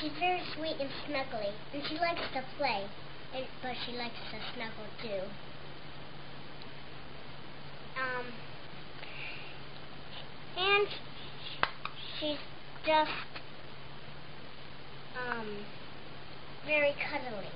she's very sweet and snuggly, and she likes to play, and, but she likes to snuggle too. Um, and she's just um very cuddly.